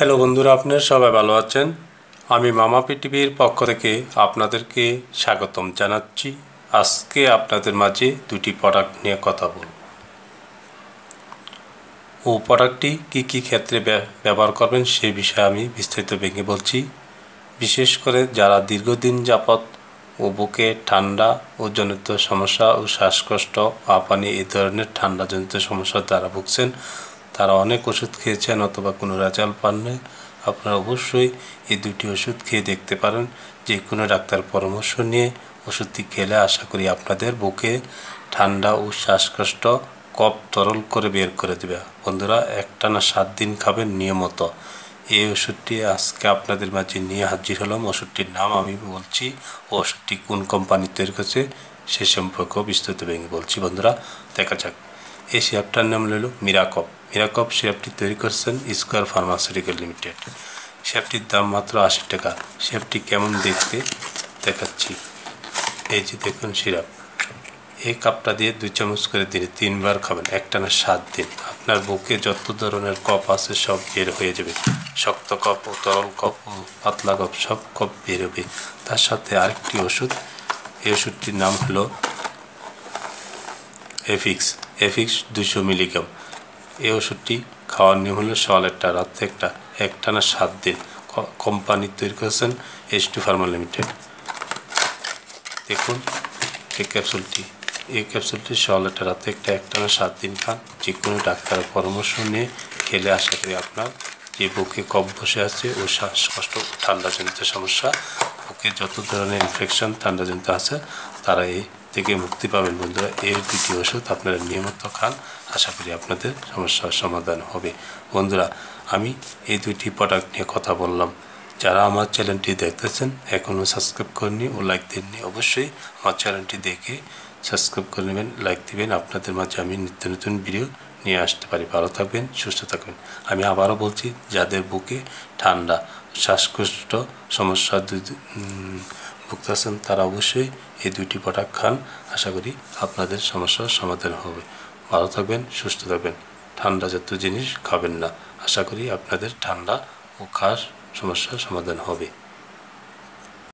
Hello বন্ধুরা, আপনারা সবাই ভালো আছেন? আমি মামা পৃথিবীর পক্ষ থেকে আপনাদেরকে স্বাগতম জানাচ্ছি। আজকে আপনাদের মাঝে দুটি প্রোডাক্ট নিয়ে কথা বলব। ও প্রোডাক্টটি কী কী ক্ষেত্রে ব্যবহার করবেন সে বিষয়ে আমি বিস্তারিত ভেঙে বলছি। বিশেষ করে যারা দীর্ঘদিন যাবৎ ও বুকে ঠান্ডা ও জনিত সমস্যা ও শ্বাসকষ্ট হাঁপানি এই ধরনের ঠান্ডাজনিত সমস্যা দ্বারা ভুগছেন তারা অনেক ওষুধ খেয়েছেন অথবা কোনো রেজাল্ট পান নাই আপনারা অবশ্যই এই দুটি ওষুধ খেয়ে দেখতে পারেন। যে কোনো ডাক্তার পরামর্শ নিয়ে ওষুধটি খেলে আশা করি আপনাদের বুকে ঠান্ডা ও শ্বাসকষ্ট কপ তরল করে বের করে দেবে। বন্ধুরা, একটানা সাত দিন খাবেন নিয়মত। এই ওষুধটি আজকে আপনাদের মাঝে নিয়ে হাজির হলাম। ওষুধটির নাম আমি বলছি, ওষুধটি কোন কোম্পানি তৈরি করছে, সে সম্পর্কেও বিস্তারিত ভেঙে বলছি। বন্ধুরা, দেখা যাক। এই সিরাপটার নাম হল মিরাকপ। মিরাকপ সিরাপটি তৈরি করছেন স্কোয়ার ফার্মাসিউটিক্যাল লিমিটেড। সিরাপটির দাম মাত্র আশি টাকা। সিরাপটি কেমন দেখতে দেখাচ্ছি। এই যে দেখুন সিরাপ। এই কাপটা দিয়ে দুই চামচ করে দিনে তিনবার খাবেন একটানা সাত দিন। আপনার বুকে যত ধরনের কপ আছে সব বের হয়ে যাবে। শক্ত কপ ও তরল কপ ও পাতলা কপ, সব কপ বের হবে। তার সাথে আরেকটি ওষুধ। এই ওষুধটির নাম হলো এফিক্স। এফিক্স দুশো মিলিগ্রাম। এই ওষুধটি খাওয়ার নিয়ম হলো সকাল একটা, রাত্রে একটা, একটানা সাত দিন। কোম্পানি তৈরি করেছেন এইচ টু ফার্মা লিমিটেড দেখুন, এই ক্যাপসুলটি এই ক্যাপসুলটি সকাল একটা রাতে একটা, একটানা সাত দিন খান। যে কোনো ডাক্তারের পরামর্শ নিয়ে খেলে আশা করি আপনার যে বুকে কফ বসে আছে ও শ্বাসকষ্ট ঠান্ডাজনিত সমস্যা বুকে যত ধরনের ইনফেকশন ঠান্ডা ঠান্ডাজনিত আছে, তারা এই থেকে মুক্তি পাবেন বন্ধুরা। এর দুটি ওষুধ আপনারা নিয়মিত খান, আশা করি আপনাদের সমস্যার সমাধান হবে। বন্ধুরা, আমি এই দুইটি প্রোডাক্ট নিয়ে কথা বললাম। যারা আমার চ্যানেলটি দেখতেছেন এখনও সাবস্ক্রাইব করেনি ও লাইক দেননি, অবশ্যই আমার চ্যানেলটি দেখে সাবস্ক্রাইব করে নেবেন, লাইক দেবেন। আপনাদের মাঝে আমি নিত্য নতুন ভিডিও নিয়ে আসতে পারি। ভালো থাকবেন, সুস্থ থাকবেন। আমি আবারও বলছি, যাদের বুকে ঠান্ডা, শ্বাসকষ্ট সমস্যা ভুগতেছেন, তারা অবশ্যই এই দুইটি প্রোডাক্ট খান। আশা করি আপনাদের সমস্যার সমাধান হবে। ভালো থাকবেন, সুস্থ থাকবেন। ঠান্ডা জাতীয় জিনিস খাবেন না। আশা করি আপনাদের ঠান্ডা ও খাস সমস্যার সমাধান হবে।